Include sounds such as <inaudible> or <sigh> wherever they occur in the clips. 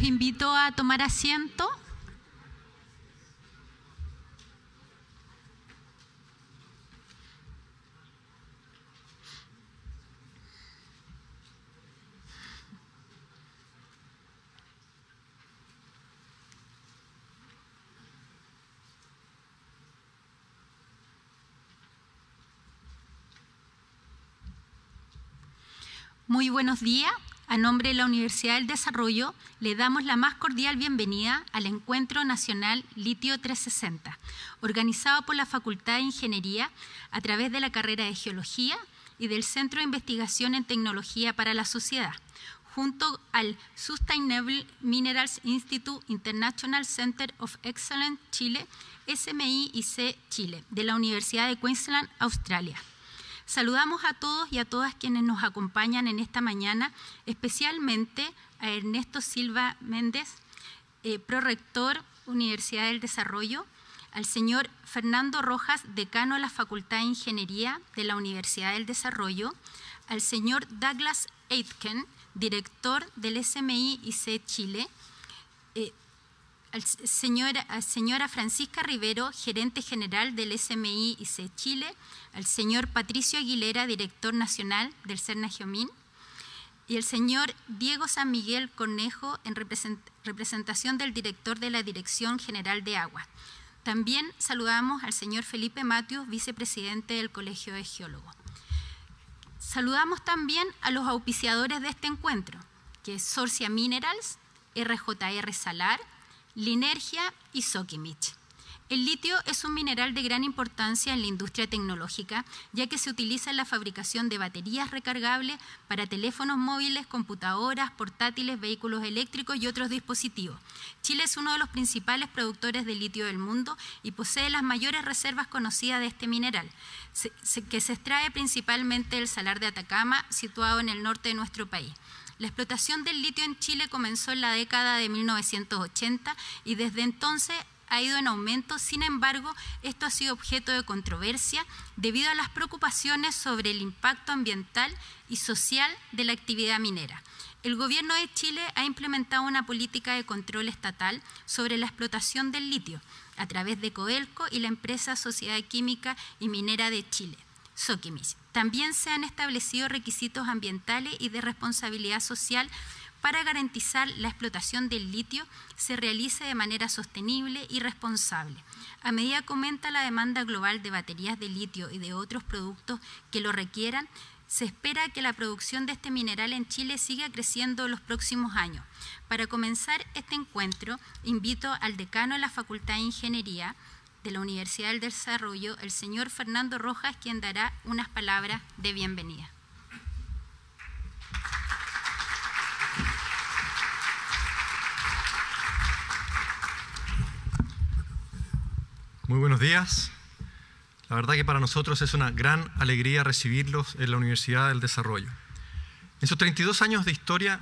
Los invito a tomar asiento. Muy buenos días. A nombre de la Universidad del Desarrollo, le damos la más cordial bienvenida al Encuentro Nacional Litio 360, organizado por la Facultad de Ingeniería a través de la carrera de Geología y del Centro de Investigación en Tecnología para la Sociedad, junto al Sustainable Minerals Institute International Center of Excellence Chile, SMIIC Chile, de la Universidad de Queensland, Australia. Saludamos a todos y a todas quienes nos acompañan en esta mañana, especialmente a Ernesto Silva Méndez, eh, prorector Universidad del Desarrollo, al señor Fernando Rojas, decano de la Facultad de Ingeniería de la Universidad del Desarrollo, al señor Douglas Aitken, director del SMI IC Chile, eh, al a señora Francisca Rivero, gerente general del SMI IC Chile, al señor Patricio Aguilera, director nacional del CERNA Geomín, y el señor Diego San Miguel Cornejo, en representación del director de la Dirección General de Agua. También saludamos al señor Felipe Matius, vicepresidente del Colegio de Geólogos. Saludamos también a los auspiciadores de este encuentro, que es Sorcia Minerals, RJR Salar, Linergia y Sokimich. El litio es un mineral de gran importancia en la industria tecnológica, ya que se utiliza en la fabricación de baterías recargables para teléfonos móviles, computadoras, portátiles, vehículos eléctricos y otros dispositivos. Chile es uno de los principales productores de litio del mundo y posee las mayores reservas conocidas de este mineral, que se extrae principalmente del salar de Atacama, situado en el norte de nuestro país. La explotación del litio en Chile comenzó en la década de 1980 y desde entonces ha ido en aumento, sin embargo, esto ha sido objeto de controversia debido a las preocupaciones sobre el impacto ambiental y social de la actividad minera. El Gobierno de Chile ha implementado una política de control estatal sobre la explotación del litio a través de Coelco y la empresa Sociedad Química y Minera de Chile, Soquimis. También se han establecido requisitos ambientales y de responsabilidad social para garantizar la explotación del litio se realice de manera sostenible y responsable. A medida que aumenta la demanda global de baterías de litio y de otros productos que lo requieran, se espera que la producción de este mineral en Chile siga creciendo en los próximos años. Para comenzar este encuentro, invito al decano de la Facultad de Ingeniería de la Universidad del Desarrollo, el señor Fernando Rojas, quien dará unas palabras de bienvenida. Muy buenos días. La verdad que para nosotros es una gran alegría recibirlos en la Universidad del Desarrollo. En sus 32 años de historia,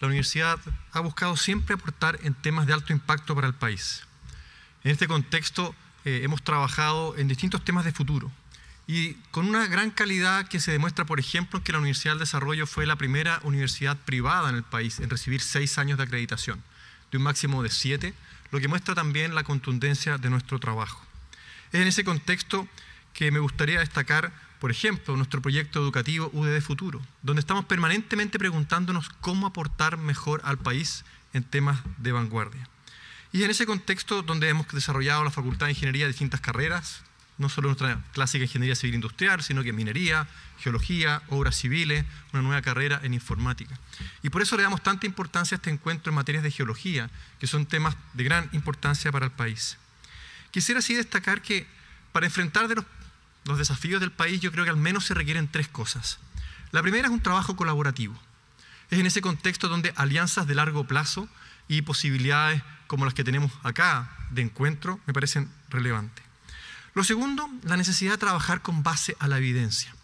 la universidad ha buscado siempre aportar en temas de alto impacto para el país. En este contexto eh, hemos trabajado en distintos temas de futuro y con una gran calidad que se demuestra, por ejemplo, que la Universidad del Desarrollo fue la primera universidad privada en el país en recibir seis años de acreditación, de un máximo de siete, lo que muestra también la contundencia de nuestro trabajo. Es en ese contexto que me gustaría destacar, por ejemplo, nuestro proyecto educativo UDD Futuro, donde estamos permanentemente preguntándonos cómo aportar mejor al país en temas de vanguardia. Y en ese contexto donde hemos desarrollado la Facultad de Ingeniería distintas carreras, no solo nuestra clásica Ingeniería Civil Industrial, sino que minería, geología, obras civiles, una nueva carrera en informática. Y por eso le damos tanta importancia a este encuentro en materias de geología, que son temas de gran importancia para el país. Quisiera así destacar que para enfrentar los, desafíos del país yo creo que al menos se requieren tres cosas. La primera es un trabajo colaborativo. Es en ese contexto donde alianzas de largo plazo y posibilidades como las que tenemos acá de encuentro me parecen relevantes. Lo segundo, la necesidad de trabajar con base a la evidencia.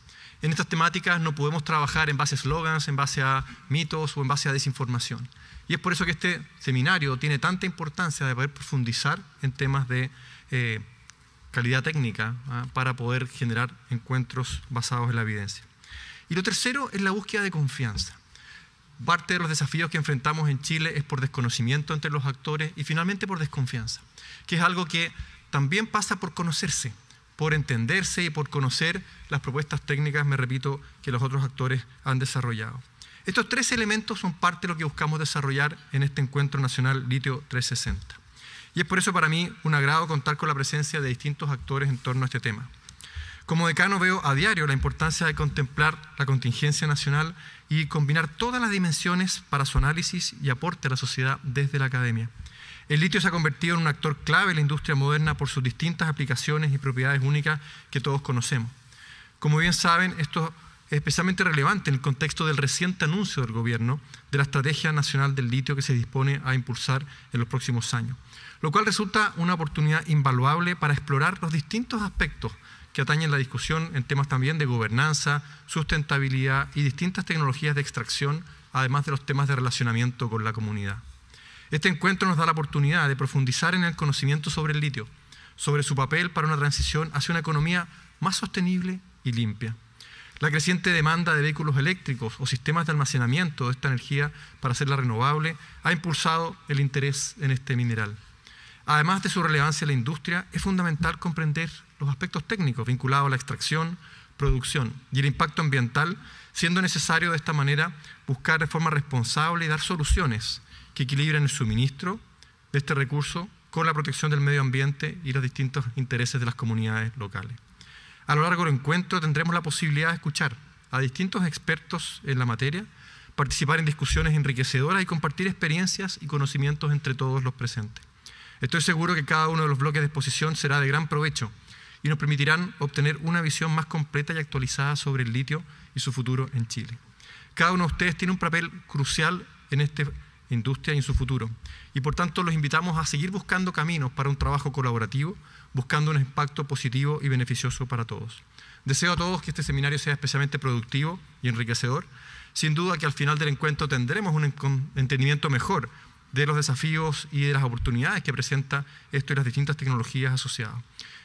En estas temáticas no podemos trabajar en base a slogans, en base a mitos o en base a desinformación. Y es por eso que este seminario tiene tanta importancia de poder profundizar en temas de eh, calidad técnica ¿ah? para poder generar encuentros basados en la evidencia. Y lo tercero es la búsqueda de confianza. parte de los desafíos que enfrentamos en Chile es por desconocimiento entre los actores y finalmente por desconfianza, que es algo que también pasa por conocerse, por entenderse y por conocer las propuestas técnicas, me repito, que los otros actores han desarrollado. Estos tres elementos son parte de lo que buscamos desarrollar en este encuentro nacional Litio 360. Y es por eso para mí un agrado contar con la presencia de distintos actores en torno a este tema. Como decano veo a diario la importancia de contemplar la contingencia nacional y combinar todas las dimensiones para su análisis y aporte a la sociedad desde la academia. El litio se ha convertido en un actor clave en la industria moderna por sus distintas aplicaciones y propiedades únicas que todos conocemos. Como bien saben, esto es especialmente relevante en el contexto del reciente anuncio del Gobierno de la Estrategia Nacional del Litio que se dispone a impulsar en los próximos años, lo cual resulta una oportunidad invaluable para explorar los distintos aspectos que atañen la discusión en temas también de gobernanza, sustentabilidad y distintas tecnologías de extracción, además de los temas de relacionamiento con la comunidad. Este encuentro nos da la oportunidad de profundizar en el conocimiento sobre el litio, sobre su papel para una transición hacia una economía más sostenible y limpia. La creciente demanda de vehículos eléctricos o sistemas de almacenamiento de esta energía para hacerla renovable ha impulsado el interés en este mineral. Además de su relevancia en la industria, es fundamental comprender los aspectos técnicos vinculados a la extracción, producción y el impacto ambiental, siendo necesario de esta manera buscar de forma responsable y dar soluciones que equilibren el suministro de este recurso con la protección del medio ambiente y los distintos intereses de las comunidades locales. A lo largo del encuentro tendremos la posibilidad de escuchar a distintos expertos en la materia, participar en discusiones enriquecedoras y compartir experiencias y conocimientos entre todos los presentes. Estoy seguro que cada uno de los bloques de exposición será de gran provecho y nos permitirán obtener una visión más completa y actualizada sobre el litio y su futuro en Chile. Cada uno de ustedes tiene un papel crucial en esta industria y en su futuro. Y por tanto los invitamos a seguir buscando caminos para un trabajo colaborativo, buscando un impacto positivo y beneficioso para todos. Deseo a todos que este seminario sea especialmente productivo y enriquecedor. Sin duda que al final del encuentro tendremos un entendimiento mejor de los desafíos y de las oportunidades que presenta esto y las distintas tecnologías asociadas.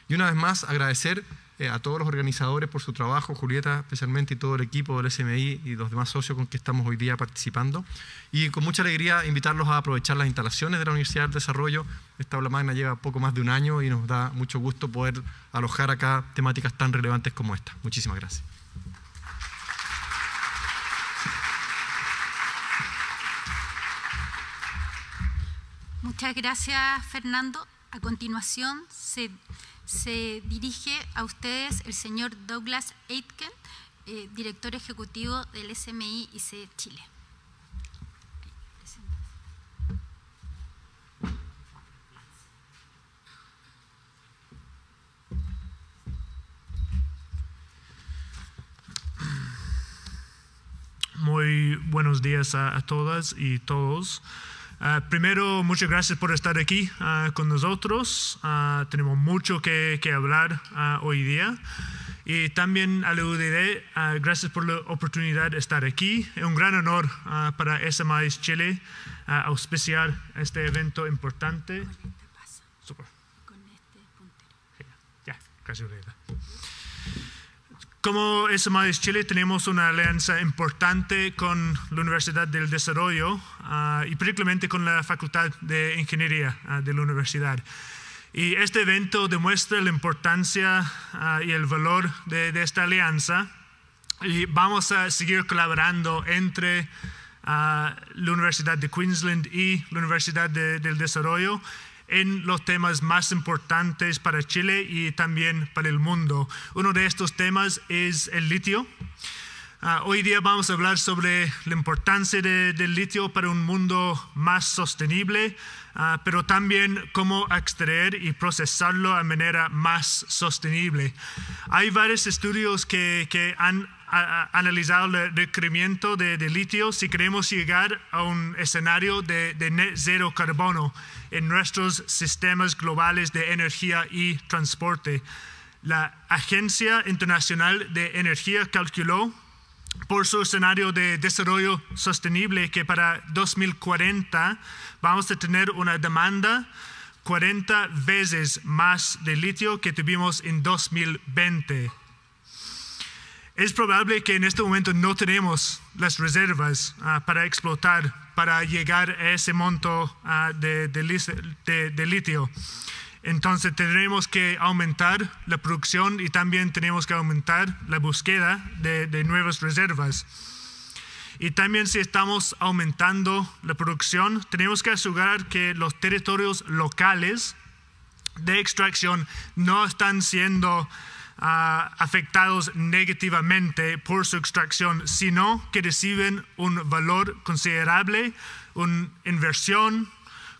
Y una vez más, agradecer eh, a todos los organizadores por su trabajo, Julieta especialmente y todo el equipo del SMI y los demás socios con que estamos hoy día participando. Y con mucha alegría invitarlos a aprovechar las instalaciones de la Universidad del Desarrollo. Esta aula magna lleva poco más de un año y nos da mucho gusto poder alojar acá temáticas tan relevantes como esta. Muchísimas gracias. Muchas gracias, Fernando. A continuación se se dirige a ustedes el señor Douglas Aitken, eh, director ejecutivo del SMI IC Chile. Muy buenos días a todas y todos. Ah, primero, muchas gracias por estar aquí ah, con nosotros. Ah, tenemos mucho que, que hablar hoy día. Y también a la UDD, gracias por la oportunidad de estar aquí. Es un gran honor para SMIS Chile auspiciar este evento importante. Super. Ya, gracias, como SMAIS Chile tenemos una alianza importante con la Universidad del Desarrollo ah, y particularmente con la Facultad de Ingeniería ah, de la universidad. Y este evento demuestra la importancia ah, y el valor de, esta alianza y vamos a seguir colaborando entre la Universidad de Queensland y la Universidad del Desarrollo en los temas más importantes para Chile y también para el mundo. Uno de estos temas es el litio. Ah, hoy día vamos a hablar sobre la importancia del litio para un mundo más sostenible, ah, pero también cómo extraer y procesarlo de manera más sostenible. Hay varios estudios que, que han analizado el requerimiento de, litio si queremos llegar a un escenario de, de net cero carbono en nuestros sistemas globales de energía y transporte. La Agencia Internacional de Energía calculó por su escenario de desarrollo sostenible que para 2040 vamos a tener una demanda 40 veces más de litio que tuvimos en 2020. Es probable que en este momento no tenemos las reservas ah, para explotar, para llegar a ese monto ah, de, de, litio. Entonces tendremos que aumentar la producción y también tenemos que aumentar la búsqueda de, de nuevas reservas. Y también si estamos aumentando la producción, tenemos que asegurar que los territorios locales de extracción no están siendo afectados negativamente por su extracción, sino que reciben un valor considerable, una inversión,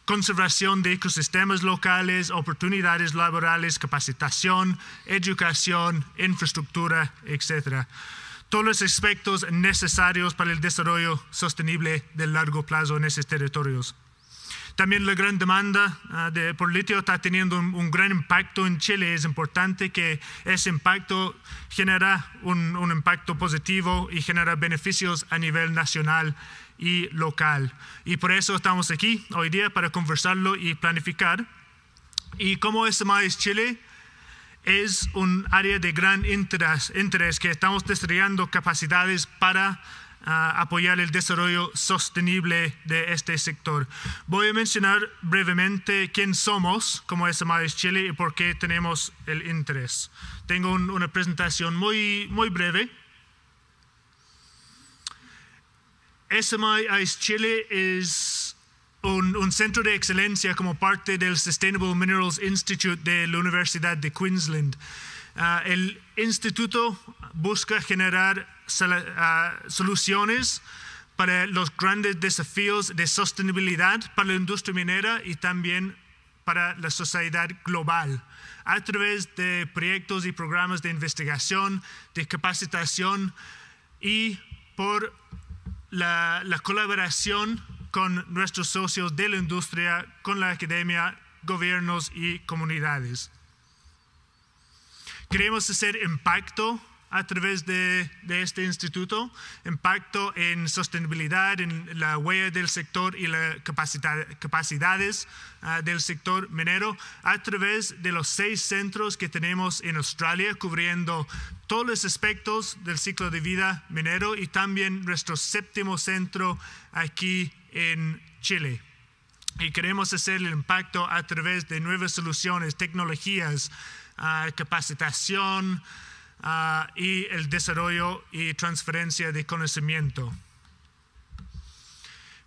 conservación de ecosistemas locales, oportunidades laborales, capacitación, educación, infraestructura, etc. Todos los aspectos necesarios para el desarrollo sostenible de largo plazo en esos territorios. También la gran demanda ah, de, por litio está teniendo un, gran impacto en Chile. Es importante que ese impacto genera un, un impacto positivo y genera beneficios a nivel nacional y local. Y por eso estamos aquí hoy día para conversarlo y planificar. Y como SMAIS Chile es un área de gran interés, interés que estamos desarrollando capacidades para apoyar el desarrollo sostenible de este sector. Voy a mencionar brevemente quién somos como SMI Chile y por qué tenemos el interés. Tengo una presentación muy, muy breve. SMI Ice Chile es un, un, centro de excelencia como parte del Sustainable Minerals Institute de la Universidad de Queensland. Ah, el instituto busca generar ah, soluciones para los grandes desafíos de sostenibilidad para la industria minera y también para la sociedad global a través de proyectos y programas de investigación, de capacitación y por la, la colaboración con nuestros socios de la industria, con la academia, gobiernos y comunidades. Queremos hacer impacto a través de, este instituto, impacto en sostenibilidad, en la huella del sector y las capacidades ah, del sector minero, a través de los seis centros que tenemos en Australia, cubriendo todos los aspectos del ciclo de vida minero y también nuestro séptimo centro aquí en Chile. Y queremos hacer el impacto a través de nuevas soluciones, tecnologías, capacitación y el desarrollo y transferencia de conocimiento.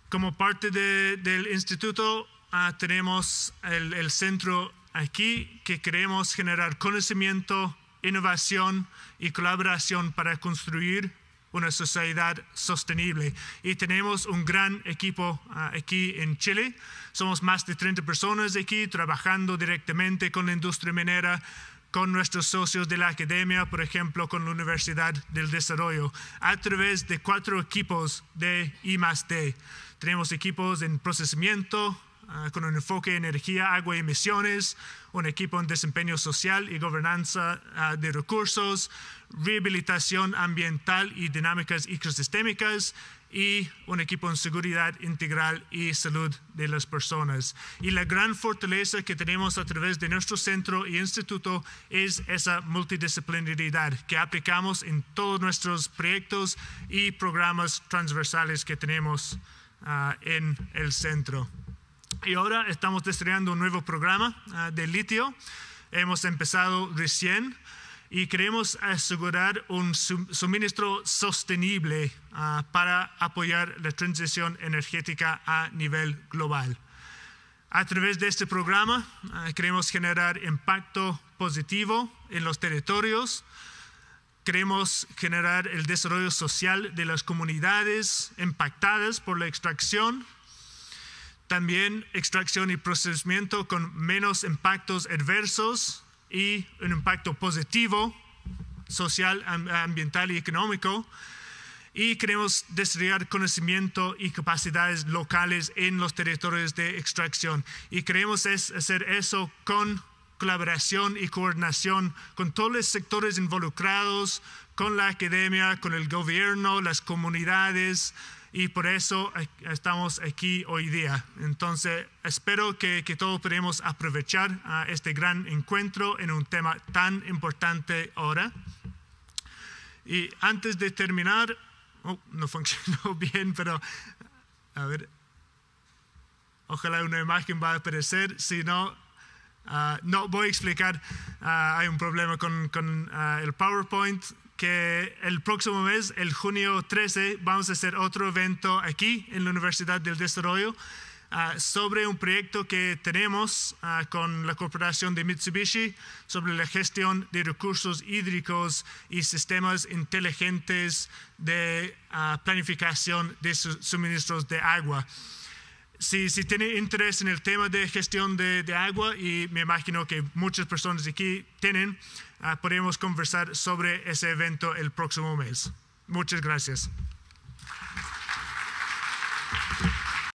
Como parte del instituto ah, tenemos el, el centro aquí que queremos generar conocimiento, innovación y colaboración para construir una sociedad sostenible. Y tenemos un gran equipo ah, aquí en Chile. Somos más de 30 personas aquí trabajando directamente con la industria minera, con nuestros socios de la academia, por ejemplo, con la Universidad del Desarrollo, a través de cuatro equipos de I+D. Tenemos equipos en procesamiento, con un enfoque en energía, agua y emisiones, un equipo en desempeño social y gobernanza ah, de recursos, rehabilitación ambiental y dinámicas ecosistémicas y un equipo en seguridad integral y salud de las personas. Y la gran fortaleza que tenemos a través de nuestro centro y instituto es esa multidisciplinaridad que aplicamos en todos nuestros proyectos y programas transversales que tenemos ah, en el centro. Y ahora estamos desarrollando un nuevo programa ah, de litio. Hemos empezado recién y queremos asegurar un suministro sostenible ah, para apoyar la transición energética a nivel global. A través de este programa ah, queremos generar impacto positivo en los territorios, queremos generar el desarrollo social de las comunidades impactadas por la extracción, también extracción y procesamiento con menos impactos adversos y un impacto positivo, social, ambiental y económico. Y queremos desarrollar conocimiento y capacidades locales en los territorios de extracción. Y queremos hacer eso con colaboración y coordinación con todos los sectores involucrados, con la academia, con el gobierno, las comunidades, y por eso estamos aquí hoy día. Entonces, espero que, que todos podamos aprovechar este gran encuentro en un tema tan importante ahora. Y antes de terminar, oh, no funcionó <laughs> bien, pero a ver, ojalá una imagen va a aparecer, si no, ah, no voy a explicar, ah, hay un problema con, con ah, el PowerPoint, que el próximo mes, el junio 13, vamos a hacer otro evento aquí en la Universidad del Desarrollo ah, sobre un proyecto que tenemos ah, con la corporación de Mitsubishi sobre la gestión de recursos hídricos y sistemas inteligentes de ah, planificación de su- suministros de agua. Si, si tiene interés en el tema de gestión de, agua, y me imagino que muchas personas aquí tienen, ah, podemos conversar sobre ese evento el próximo mes. Muchas gracias.